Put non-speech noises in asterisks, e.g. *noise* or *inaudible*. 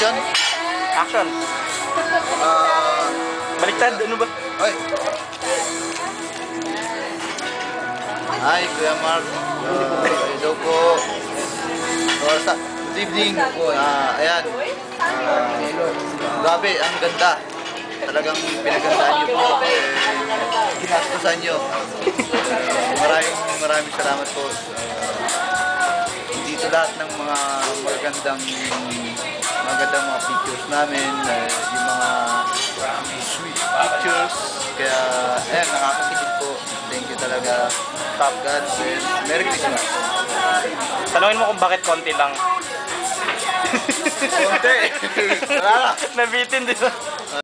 Action? Action. Ah, Baliktad, ano ba? Oy. Hi, Kuya Mark. Uh, hello po. Sa, good evening. Ah, ayan. Ah, grabe, ang ganda. Talagang pinagandaan niyo po. Eh, ginastusan niyo. Maraming maraming salamat po. Ah, dito lahat ng mga magandang namin, eh, yung mga sweet pictures. Kaya, ayan, nakakakilig po. Thank you talaga. Top God. And Merry Christmas. Tanungin mo kung bakit konti lang. Konti. *laughs* Wala na. Nabitin din.